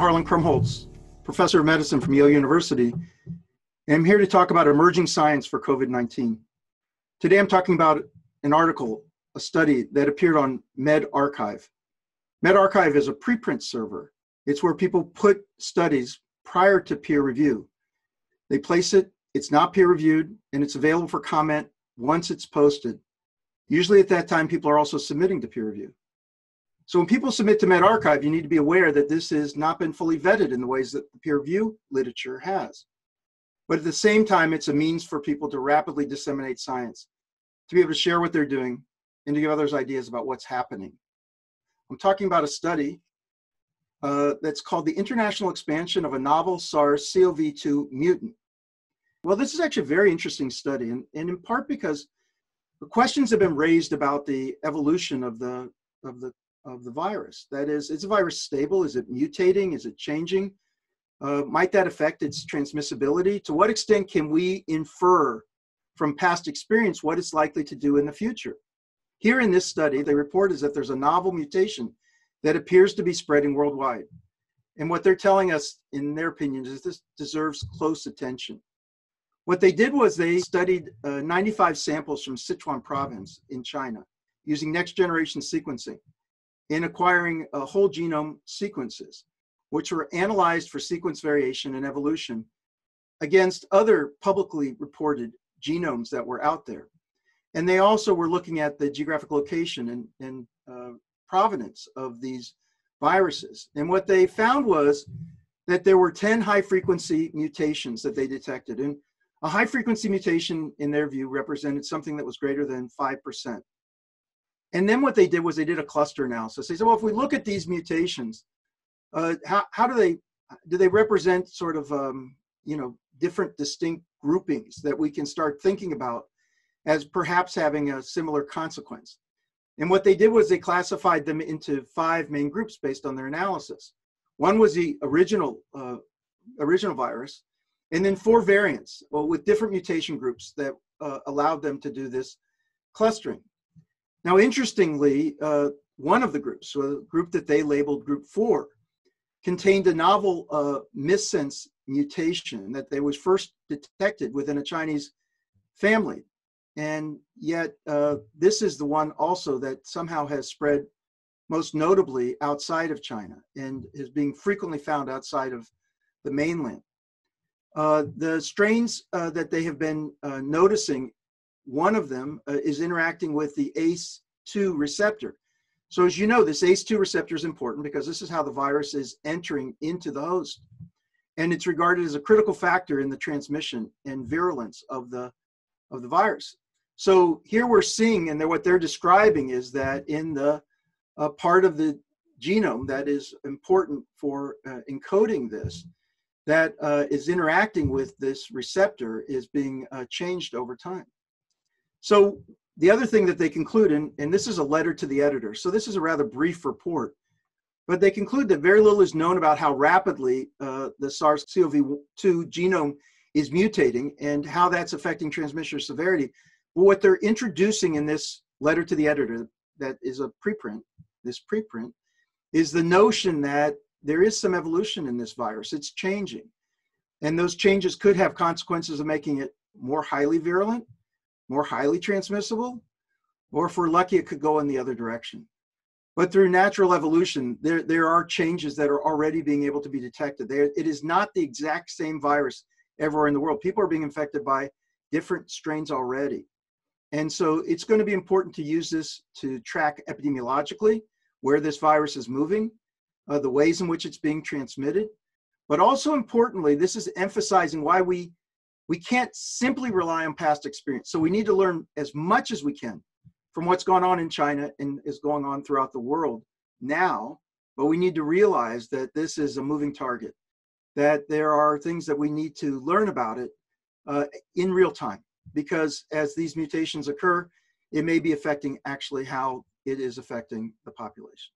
Harlan Krumholz, professor of medicine from Yale University. I'm here to talk about emerging science for COVID 19. Today I'm talking about an article, a study that appeared on medRxiv. medRxiv is a preprint server, it's where people put studies prior to peer review. They place it, it's not peer reviewed, and it's available for comment once it's posted. Usually at that time, people are also submitting to peer review. So when people submit to medRxiv, you need to be aware that this has not been fully vetted in the ways that the peer review literature has. But at the same time, it's a means for people to rapidly disseminate science, to be able to share what they're doing, and to give others ideas about what's happening. I'm talking about a study uh, that's called the International Expansion of a Novel SARS-CoV-2 Mutant. Well, this is actually a very interesting study, and, and in part because the questions have been raised about the evolution of the of the of the virus. That is, is the virus stable? Is it mutating? Is it changing? Uh, might that affect its transmissibility? To what extent can we infer from past experience what it's likely to do in the future? Here in this study, they report is that there's a novel mutation that appears to be spreading worldwide. And what they're telling us, in their opinion, is this deserves close attention. What they did was they studied uh, 95 samples from Sichuan province in China using next generation sequencing in acquiring uh, whole genome sequences, which were analyzed for sequence variation and evolution against other publicly reported genomes that were out there. And they also were looking at the geographic location and, and uh, provenance of these viruses. And what they found was that there were 10 high frequency mutations that they detected. And a high frequency mutation, in their view, represented something that was greater than 5%. And then what they did was they did a cluster analysis. They said, well, if we look at these mutations, uh, how, how do they do they represent sort of um, you know different distinct groupings that we can start thinking about as perhaps having a similar consequence? And what they did was they classified them into five main groups based on their analysis. One was the original uh, original virus, and then four variants well, with different mutation groups that uh, allowed them to do this clustering. Now, interestingly, uh, one of the groups, so the group that they labeled group four, contained a novel uh, missense mutation that they was first detected within a Chinese family. And yet, uh, this is the one also that somehow has spread most notably outside of China and is being frequently found outside of the mainland. Uh, the strains uh, that they have been uh, noticing one of them uh, is interacting with the ACE2 receptor. So as you know, this ACE2 receptor is important because this is how the virus is entering into the host. And it's regarded as a critical factor in the transmission and virulence of the, of the virus. So here we're seeing, and what they're describing is that in the uh, part of the genome that is important for uh, encoding this, that uh, is interacting with this receptor is being uh, changed over time. So the other thing that they conclude, and, and this is a letter to the editor, so this is a rather brief report, but they conclude that very little is known about how rapidly uh, the SARS-CoV-2 genome is mutating and how that's affecting transmission severity. But what they're introducing in this letter to the editor that is a preprint, this preprint, is the notion that there is some evolution in this virus. It's changing. And those changes could have consequences of making it more highly virulent more highly transmissible, or if we're lucky, it could go in the other direction. But through natural evolution, there, there are changes that are already being able to be detected. There, it is not the exact same virus everywhere in the world. People are being infected by different strains already. And so it's going to be important to use this to track epidemiologically where this virus is moving, uh, the ways in which it's being transmitted. But also importantly, this is emphasizing why we we can't simply rely on past experience. So we need to learn as much as we can from what's going on in China and is going on throughout the world now. But we need to realize that this is a moving target, that there are things that we need to learn about it uh, in real time, because as these mutations occur, it may be affecting actually how it is affecting the population.